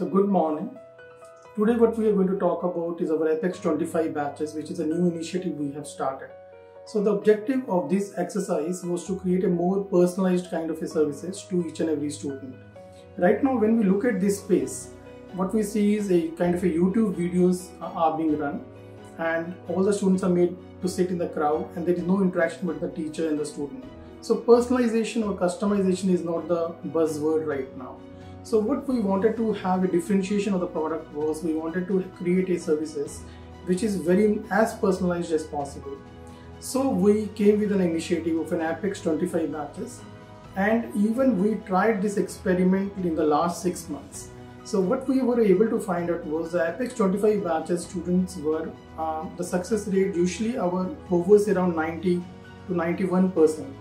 So good morning. Today what we are going to talk about is our Apex 25 batches which is a new initiative we have started. So the objective of this exercise was to create a more personalized kind of a services to each and every student. Right now when we look at this space, what we see is a kind of a YouTube videos are being run and all the students are made to sit in the crowd and there is no interaction with the teacher and the student. So personalization or customization is not the buzzword right now. So what we wanted to have a differentiation of the product was we wanted to create a services which is very as personalized as possible. So we came with an initiative of an Apex 25 batches and even we tried this experiment in the last six months. So what we were able to find out was the Apex 25 batches students were uh, the success rate usually our hovers around 90 to 91 percent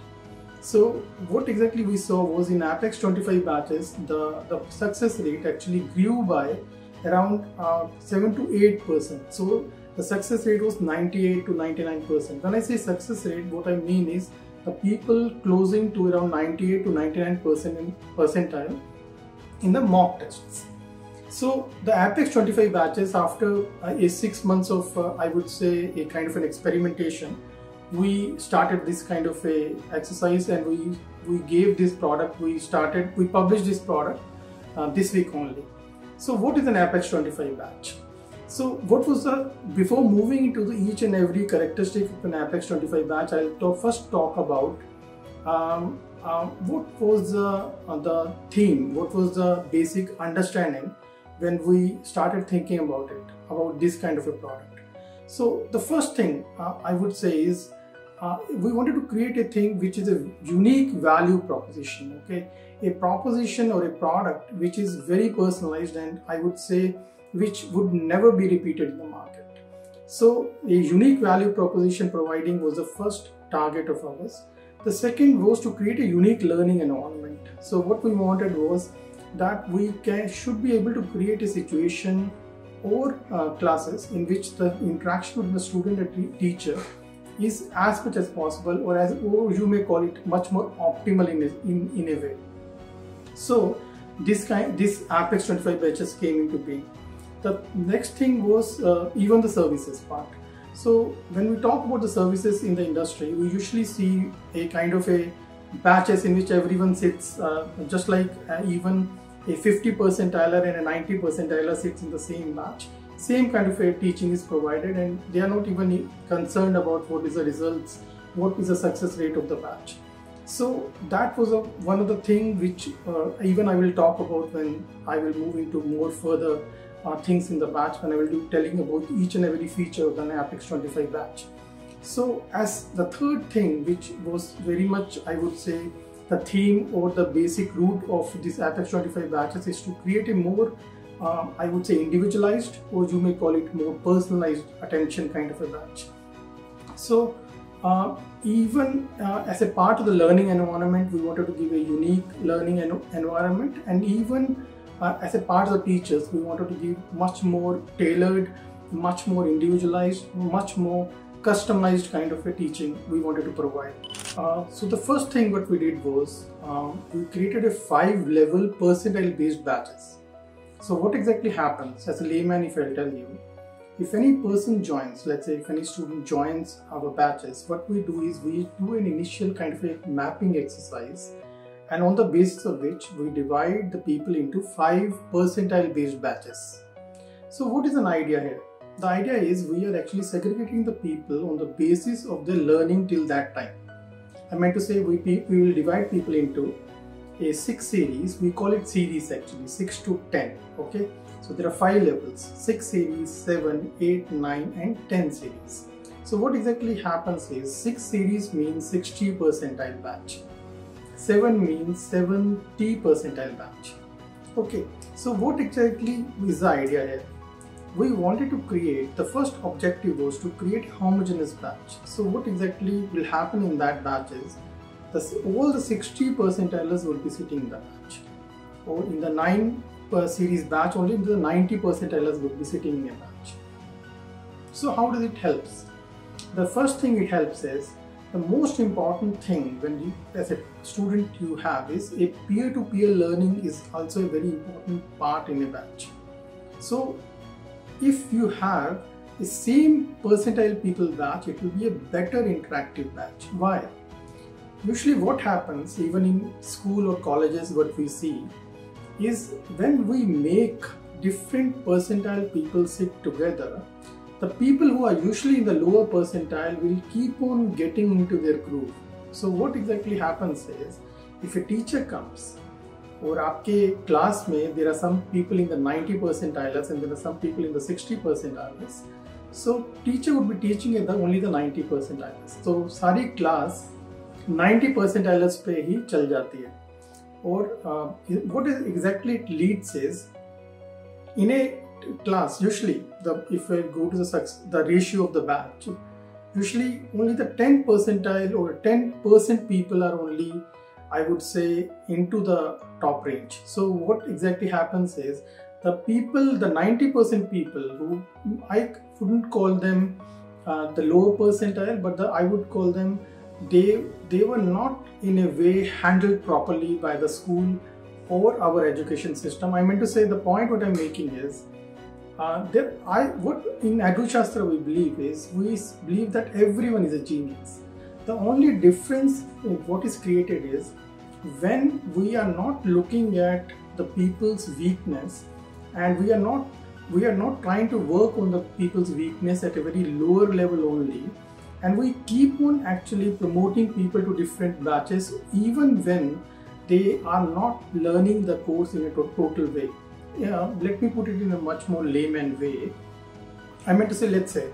so what exactly we saw was in Apex 25 batches, the, the success rate actually grew by around uh, 7 to 8%. So the success rate was 98 to 99%. When I say success rate, what I mean is the people closing to around 98 to 99% in percentile in the mock tests. So the Apex 25 batches after uh, a six months of, uh, I would say, a kind of an experimentation, we started this kind of a exercise and we we gave this product we started we published this product uh, this week only. So what is an apex 25 batch? So what was the before moving into the each and every characteristic of an apex 25 batch i'll talk, first talk about um, uh, what was the, uh, the theme what was the basic understanding when we started thinking about it about this kind of a product. So the first thing uh, i would say is uh, we wanted to create a thing which is a unique value proposition okay? A proposition or a product which is very personalized and i would say which would never be repeated in the market. So a unique value proposition providing was the first target of ours. The second was to create a unique learning environment. So what we wanted was that we can should be able to create a situation or uh, classes in which the interaction with the student and teacher is as much as possible or as or you may call it much more optimal in in, in a way. So this kind this Apex 25 batches came into being. The next thing was uh, even the services part. So when we talk about the services in the industry, we usually see a kind of a batches in which everyone sits uh, just like uh, even a 50 percentiler and a 90 percentiler sits in the same batch same kind of a teaching is provided and they are not even concerned about what is the results, what is the success rate of the batch. So that was a, one of the things which uh, even I will talk about when I will move into more further uh, things in the batch when I will be telling about each and every feature of the Apex 25 batch. So as the third thing which was very much I would say the theme or the basic root of this Apex 25 batches is to create a more uh, I would say individualized or you may call it more personalized attention kind of a batch. So uh, even uh, as a part of the learning environment, we wanted to give a unique learning en environment and even uh, as a part of the teachers, we wanted to give much more tailored, much more individualized, much more customized kind of a teaching we wanted to provide. Uh, so the first thing what we did was um, we created a five level percentile based batches. So what exactly happens as a layman if I'll tell you, if any person joins, let's say if any student joins our batches, what we do is we do an initial kind of a mapping exercise and on the basis of which we divide the people into five percentile based batches. So what is an idea here? The idea is we are actually segregating the people on the basis of their learning till that time. I meant to say we, we will divide people into a 6 series, we call it series actually, 6 to 10, okay? So there are 5 levels, 6 series, 7, 8, 9 and 10 series. So what exactly happens is 6 series means 60 percentile batch, 7 means 70 percentile batch. Okay, so what exactly is the idea here? We wanted to create, the first objective was to create homogeneous batch. So what exactly will happen in that batch is the, all the 60 percentilers will be sitting in the batch. Or in the 9 per series batch, only the 90 percentilers will be sitting in a batch. So how does it help? The first thing it helps is the most important thing when you as a student you have is a peer-to-peer learning is also a very important part in a batch so if you have the same percentile people batch it will be a better interactive batch why usually what happens even in school or colleges what we see is when we make different percentile people sit together the people who are usually in the lower percentile will keep on getting into their groove. So what exactly happens is if a teacher comes or आपके class में there are some people in the 90 percentiles and there are some people in the 60 percentiles so teacher would be teaching at the only the 90 percentiles so सारी class 90 percentiles पे ही चल जाती है और uh, what is exactly it leads is in a class usually the if I go to the the ratio of the batch usually only the 10 percentile or 10 percent people are only I would say into the top range so what exactly happens is the people the 90 percent people who I wouldn't call them uh, the lower percentile but the, I would call them they they were not in a way handled properly by the school or our education system. I meant to say the point what I'm making is uh, I what in EduShastra we believe is we believe that everyone is a genius. The only difference what is created is when we are not looking at the people's weakness and we are not we are not trying to work on the people's weakness at a very lower level only and we keep on actually promoting people to different batches even when they are not learning the course in a total way. Yeah, let me put it in a much more layman way. I meant to say, let's say,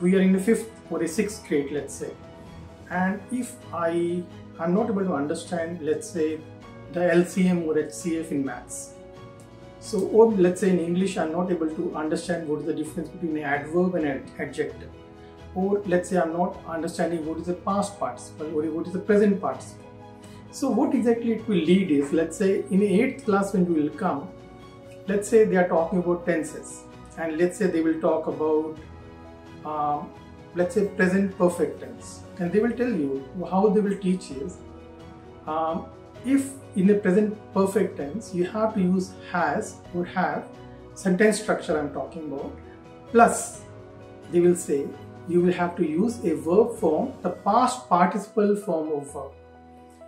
we are in the fifth or a sixth grade, let's say, and if I am not able to understand, let's say, the LCM or HCF in maths, so or let's say in English, I'm not able to understand what is the difference between an adverb and an adjective, or let's say I'm not understanding what is the past participle or what is the present participle. So what exactly it will lead is, let's say in 8th class when we will come, let's say they are talking about tenses and let's say they will talk about um, let's say present perfect tense and they will tell you how they will teach is um, if in the present perfect tense you have to use has or have sentence structure I'm talking about plus they will say you will have to use a verb form the past participle form of verb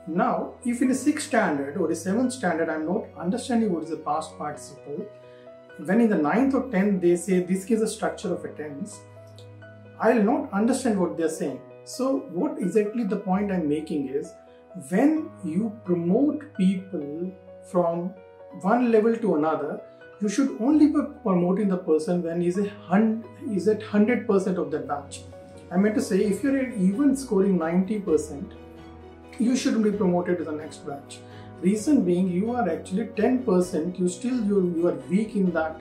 now, if in a 6th standard or a 7th standard I'm not understanding what is the past participle, when in the 9th or 10th they say this is a structure of a tense, I'll not understand what they're saying. So what exactly the point I'm making is when you promote people from one level to another, you should only be promoting the person when he's a is at 100% of that batch. I meant to say if you're even scoring 90%, you shouldn't be promoted to the next batch. Reason being, you are actually 10%. You still you you are weak in that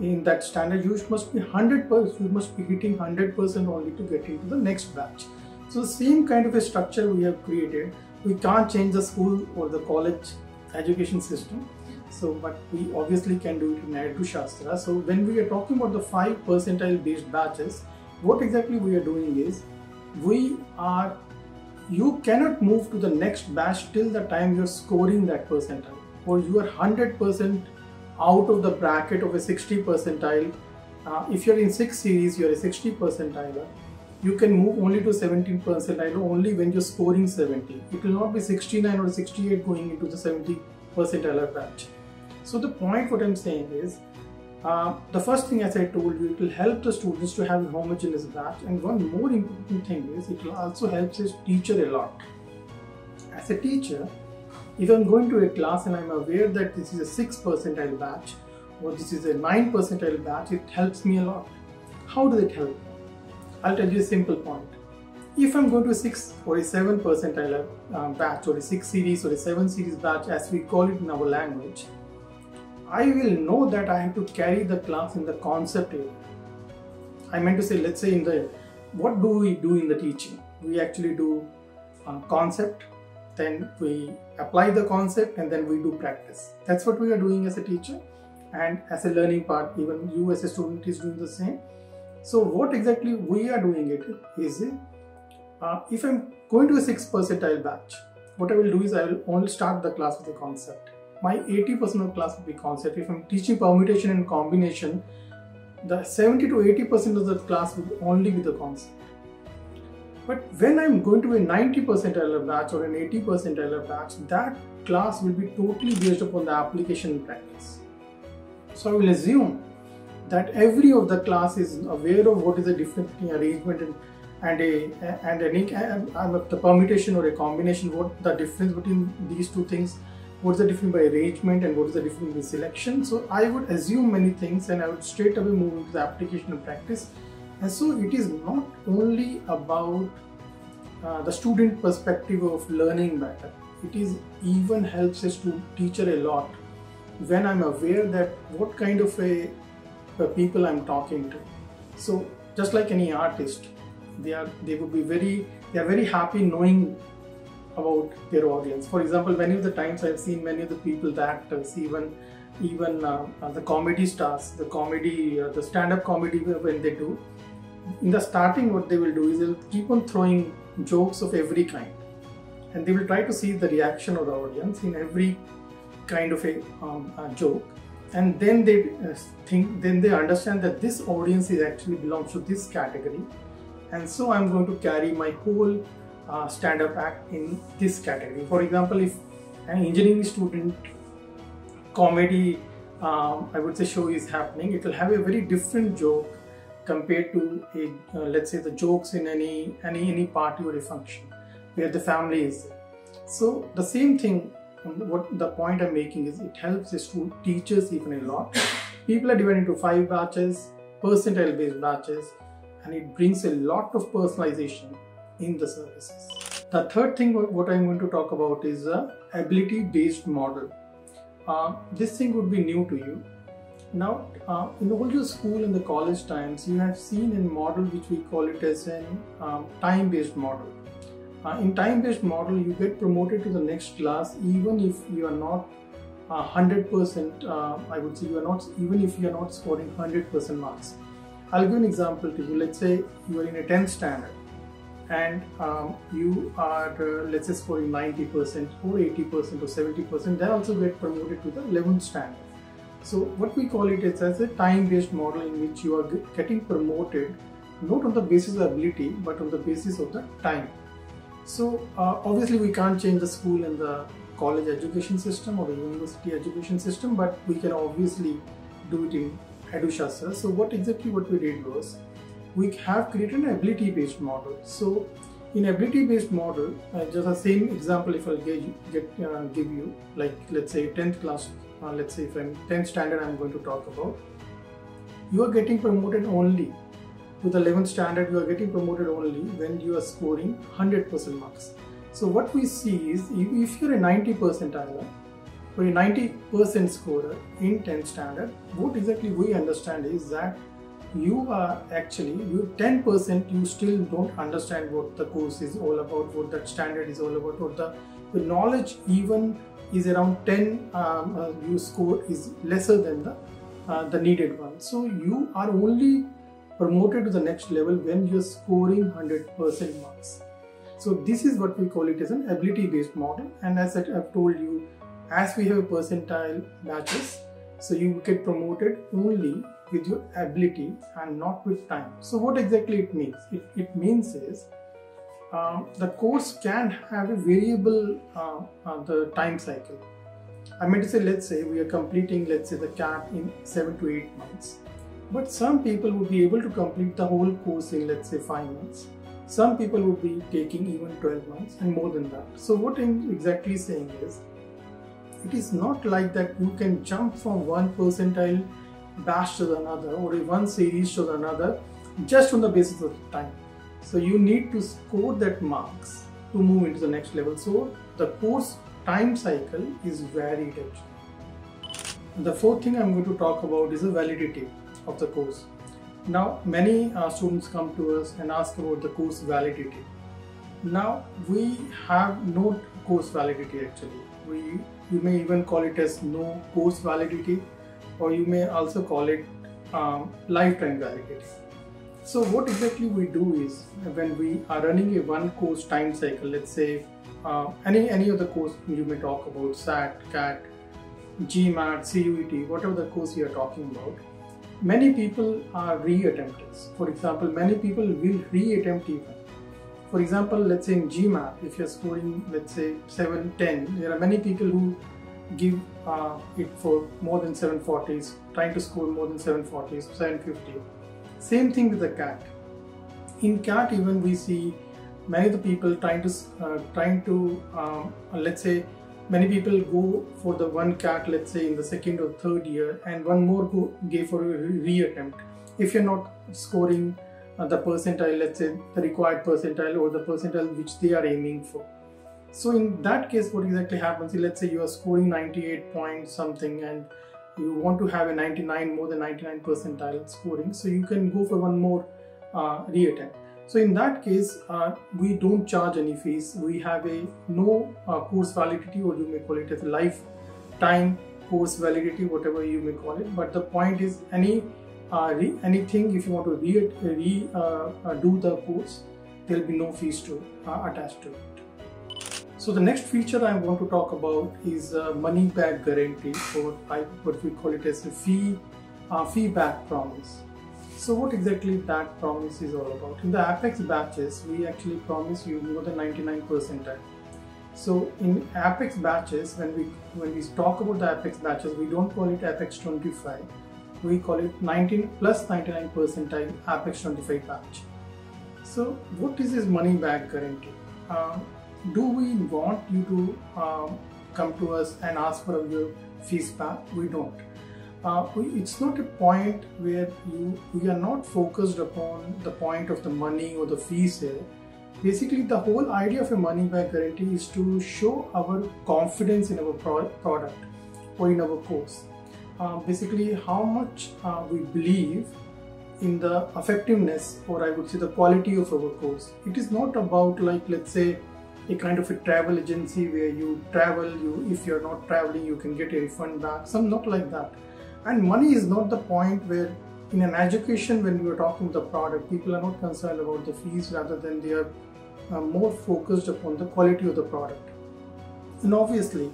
in that standard. You must be 100%. You must be hitting 100% only to get into the next batch. So same kind of a structure we have created. We can't change the school or the college education system. So, but we obviously can do it in EduShastra. So when we are talking about the five percentile based batches, what exactly we are doing is we are you cannot move to the next batch till the time you're scoring that percentile or you are 100% out of the bracket of a 60 percentile. Uh, if you're in 6 series, you're a 60 percentile. You can move only to 17 percentile only when you're scoring 70. It will not be 69 or 68 going into the 70 percentile batch. So the point what I'm saying is uh, the first thing as I told you, it will help the students to have a homogeneous batch and one more important thing is it will also help his teacher a lot. As a teacher, if I'm going to a class and I'm aware that this is a 6 percentile batch or this is a 9 percentile batch, it helps me a lot. How does it help? I'll tell you a simple point. If I'm going to a 6 or a 7 percentile uh, batch or a 6 series or a 7 series batch as we call it in our language, I will know that I have to carry the class in the concept area. I meant to say, let's say in the, what do we do in the teaching? We actually do uh, concept, then we apply the concept and then we do practice. That's what we are doing as a teacher and as a learning part, even you as a student is doing the same. So what exactly we are doing it is Uh, if I'm going to a 6 percentile batch, what I will do is I will only start the class with the concept. My 80% of class will be concept. If I'm teaching permutation and combination, the 70 to 80% of the class will only be the concept. But when I'm going to a 90 percentile batch or an 80 percentile batch, that class will be totally based upon the application practice. So I will assume that every of the class is aware of what is the difference between arrangement and and a and any and the permutation or a combination what the difference between these two things what's the difference by arrangement and what is the difference by selection? So i would assume many things and i would straight away move into the application of practice. And so it is not only about uh, the student perspective of learning better it is even helps us to teacher a lot when i'm aware that what kind of a, a people i'm talking to. So just like any artist they are they would be very they are very happy knowing about their audience. For example, many of the times I've seen many of the people, the actors, even even uh, uh, the comedy stars, the comedy, uh, the stand-up comedy when they do, in the starting what they will do is they'll keep on throwing jokes of every kind, and they will try to see the reaction of the audience in every kind of a, um, a joke, and then they uh, think, then they understand that this audience is actually belongs to this category, and so I'm going to carry my whole uh, stand-up act in this category. For example, if an engineering student comedy, um, I would say show is happening, it will have a very different joke compared to a, uh, let's say the jokes in any any any party or a function where the family is. So the same thing. Um, what the point I'm making is it helps the student teachers even a lot. People are divided into five batches, percentile based batches, and it brings a lot of personalization in the services. The third thing what I'm going to talk about is the ability based model. Uh, this thing would be new to you. Now, uh, in all your school and the college times, you have seen a model which we call it as a um, time based model. Uh, in time based model, you get promoted to the next class even if you are not 100%, uh, I would say you are not, even if you are not scoring 100% marks. I'll give an example to you. Let's say you are in a 10th standard and um, you are, uh, let's say, scoring 90% or 80% or 70%, then also get promoted to the 11th standard. So, what we call it is as a time based model in which you are getting promoted not on the basis of ability but on the basis of the time. So, uh, obviously, we can't change the school and the college education system or the university education system, but we can obviously do it in EduShastra. So what exactly what we did was we have created an ability based model. So in ability based model, uh, just the same example if I'll get, get uh, give you like let's say 10th class, uh, let's say if I'm 10th standard I'm going to talk about, you are getting promoted only to the 11th standard you are getting promoted only when you are scoring 100% marks. So what we see is if you're a 90 percentile for a 90% scorer in 10th standard, what exactly we understand is that you are actually you 10% you still don't understand what the course is all about, what that standard is all about, what the, the knowledge even is around 10 um, uh, you score is lesser than the uh, the needed one. So you are only promoted to the next level when you're scoring 100% marks. So this is what we call it as an ability based model and as I've told you as we have percentile batches so you get promoted only with your ability and not with time. So what exactly it means? It, it means is um, the course can have a variable uh, uh, the time cycle. I mean to say let's say we are completing let's say the CAT in 7 to 8 months. But some people would be able to complete the whole course in let's say 5 months. Some people would be taking even 12 months and more than that. So what i'm exactly saying is it is not like that you can jump from one percentile batch to another or one series to another just on the basis of time. So you need to score that marks to move into the next level. So the course time cycle is varied actually. The fourth thing I'm going to talk about is the validity of the course. Now many uh, students come to us and ask about the course validity. Now we have no course validity actually. We you may even call it as no course validity or you may also call it um, lifetime validity So what exactly we do is when we are running a one course time cycle, let's say uh, any any of the course you may talk about SAT, CAT, GMAT, CUET, whatever the course you are talking about, many people are re-attempters. For example, many people will re-attempt even. For example, let's say in GMAT, if you're scoring let's say 7, 10, there are many people who give uh, it for more than 740s, trying to score more than 740s, 750. Same thing with the CAT. In CAT, even we see many of the people trying to uh, trying to um, let's say many people go for the one CAT let's say in the second or third year and one more go gave for a re-attempt if you're not scoring uh, the percentile let's say the required percentile or the percentile which they are aiming for so in that case what exactly happens let's say you are scoring 98 points something and you want to have a 99 more than 99 percentile scoring so you can go for one more uh, reattempt so in that case, uh, we don't charge any fees. We have a no uh, course validity or you may call it as lifetime course validity, whatever you may call it. But the point is any uh, anything if you want to re, re uh, uh, do the course, there will be no fees to uh, attach to. So the next feature I want to talk about is money back guarantee or what we call it as a fee fee back promise. So what exactly that promise is all about? In the Apex batches, we actually promise you more than 99 percentile. So in Apex batches, when we when we talk about the Apex batches, we don't call it Apex 25. We call it 19 plus 99 percentile Apex 25 batch. So what is this money back guarantee? Uh, do we want you to um, come to us and ask for your fees back? We don't uh, it's not a point where you we are not focused upon the point of the money or the fees here. Basically, the whole idea of a money back guarantee is to show our confidence in our pro product or in our course. Uh, basically, how much uh, we believe in the effectiveness or I would say the quality of our course. It is not about like let's say a kind of a travel agency where you travel you if you're not traveling you can get a refund back some not like that and money is not the point where in an education when we are talking the product, people are not concerned about the fees rather than they are uh, more focused upon the quality of the product. And obviously,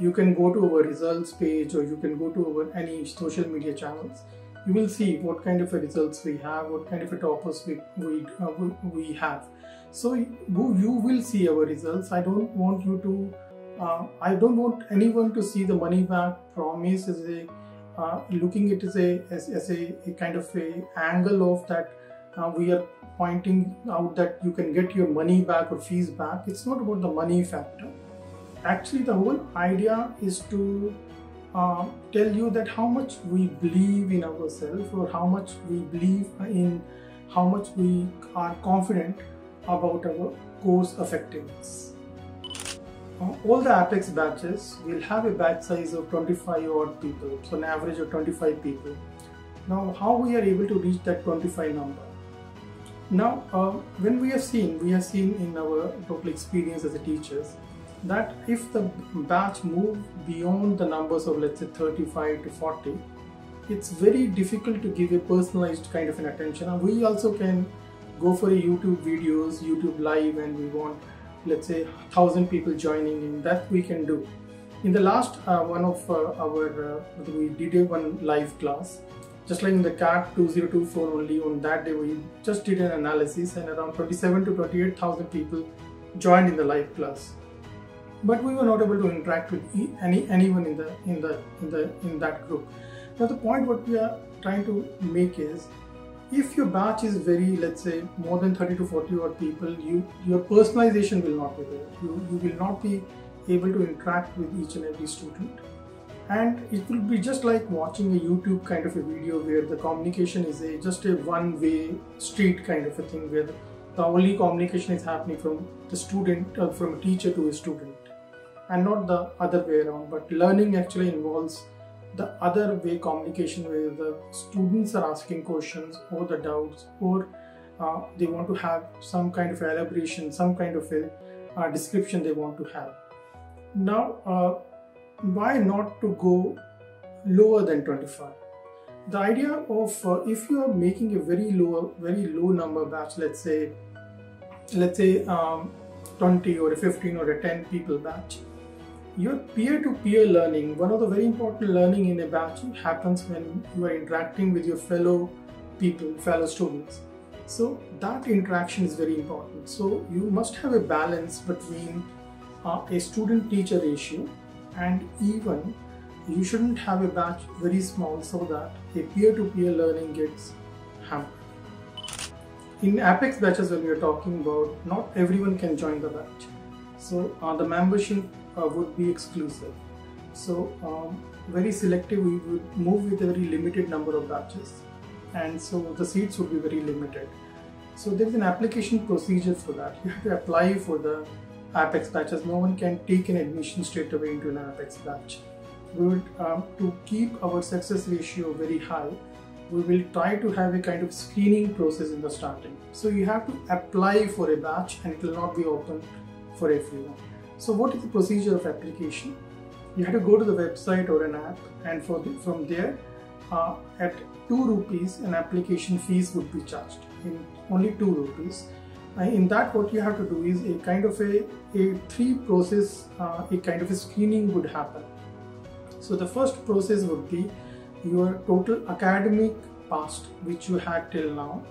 you can go to our results page or you can go to our any social media channels. You will see what kind of results we have, what kind of a toppers we, we, uh, we, we have. So you will see our results. I don't want you to, uh, I don't want anyone to see the money back. Promise as a uh, looking it as a as, as a, a, kind of a angle of that uh, we are pointing out that you can get your money back or fees back. It's not about the money factor. Actually the whole idea is to uh, tell you that how much we believe in ourselves or how much we believe in how much we are confident about our course effectiveness uh, all the Apex batches will have a batch size of 25 odd people, so an average of 25 people. Now, how we are able to reach that 25 number? Now, uh, when we are seeing, we are seeing in our total experience as a teachers that if the batch move beyond the numbers of let's say 35 to 40, it's very difficult to give a personalized kind of an attention. And we also can go for a YouTube videos, YouTube live, and we want let's say thousand people joining in that we can do. In the last uh, one of uh, our uh, we did one live class. Just like in the cat 2024 only on that day we just did an analysis and around 27 to 28,000 people joined in the live class. But we were not able to interact with any anyone in the in the in the in that group. Now the point what we are trying to make is if your batch is very let's say more than 30 to 40 odd people you your personalization will not be there. You, you will not be able to interact with each and every student. And it will be just like watching a youtube kind of a video where the communication is a just a one way street kind of a thing where the only communication is happening from the student uh, from a teacher to a student and not the other way around. But learning actually involves the other way communication where the students are asking questions or the doubts or uh, they want to have some kind of elaboration some kind of a uh, description they want to have. Now uh, why not to go lower than 25 the idea of uh, if you are making a very low very low number batch let's say let's say um, 20 or a 15 or a 10 people batch your peer-to-peer learning one of the very important learning in a batch happens when you are interacting with your fellow people fellow students so that interaction is very important so you must have a balance between uh, a student teacher ratio and even you shouldn't have a batch very small so that a peer-to-peer learning gets hampered. In Apex batches when we are talking about not everyone can join the batch. So uh, the membership uh, would be exclusive. So um, very selective we would move with a very limited number of batches and so the seats would be very limited. So there is an application procedure for that. You have to apply for the Apex batches. No one can take an admission straight away into an Apex batch we would um, to keep our success ratio very high we will try to have a kind of screening process in the starting so you have to apply for a batch and it will not be open for everyone so what is the procedure of application you have to go to the website or an app and the, from there uh, at 2 rupees an application fees would be charged in only 2 rupees uh, in that what you have to do is a kind of a, a three process uh, a kind of a screening would happen so the first process would be your total academic past which you had till now.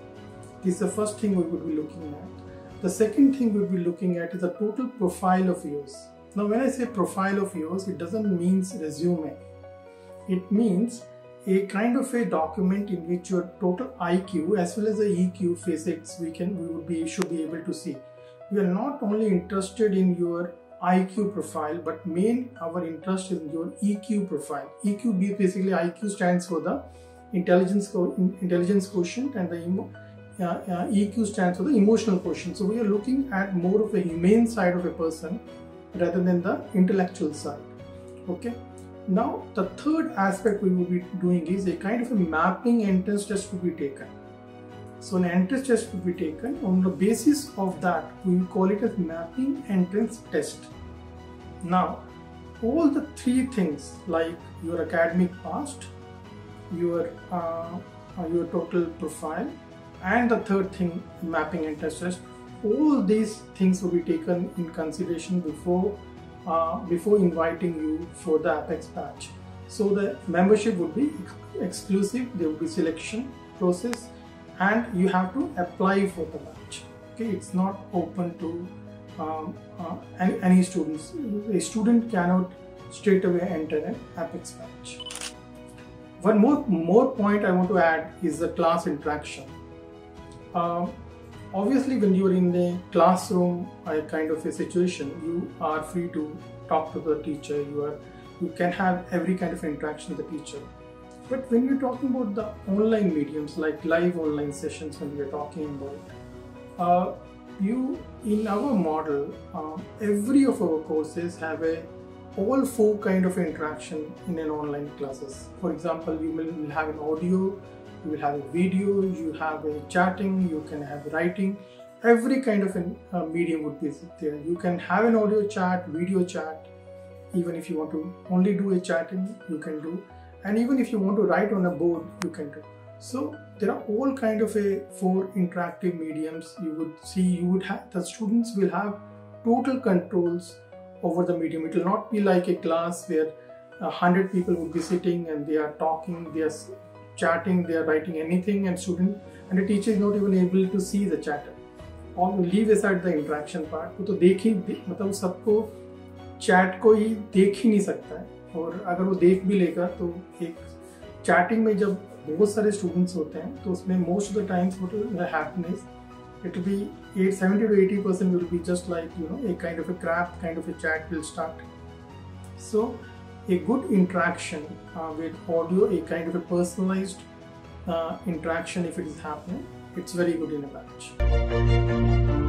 This is the first thing we would be looking at. The second thing we'll be looking at is the total profile of yours. Now when I say profile of yours, it doesn't mean resume. It means a kind of a document in which your total IQ as well as the EQ physics we can we would be should be able to see. We are not only interested in your IQ profile, but main our interest is in your EQ profile. EQ basically IQ stands for the intelligence intelligence quotient and the emo, EQ stands for the emotional quotient. So we are looking at more of a humane side of a person rather than the intellectual side. Okay. Now the third aspect we will be doing is a kind of a mapping entrance test to be taken. So an entrance test will be taken. On the basis of that, we will call it as mapping entrance test. Now, all the three things like your academic past, your uh, uh, your total profile, and the third thing, mapping entrance test, all these things will be taken in consideration before uh, before inviting you for the Apex batch. So the membership would be ex exclusive. There will be selection process and you have to apply for the batch okay it's not open to um, uh, any, any students a student cannot straight away enter an apex batch one more more point i want to add is the class interaction um, obviously when you're in a classroom a kind of a situation you are free to talk to the teacher you are you can have every kind of interaction with the teacher but when we're talking about the online mediums like live online sessions, when we're talking about, uh, you in our model, uh, every of our courses have a all four kind of interaction in an online classes. For example, you will have an audio, you will have a video, you have a chatting, you can have writing. Every kind of a uh, medium would be there. You can have an audio chat, video chat. Even if you want to only do a chatting, you can do and even if you want to write on a board you can do so there are all kind of a four interactive mediums you would see you would have the students will have total controls over the medium it will not be like a class where a hundred people would be sitting and they are talking they are chatting they are writing anything and student and the teacher is not even able to see the chatter or leave aside the interaction part तो देख ही मतलब सबको chat को ही देख ही नहीं सकता है और अगर वो देख भी लेगा तो एक चैटिंग में जब बहुत सारे स्टूडेंट्स होते हैं तो उसमें most of the times what happiness it will be 70 to 80 percent will be just like you know a kind of a crap kind of a chat will start so a good interaction uh, with audio a kind of a personalized uh, interaction if it is happening. It's very good in a batch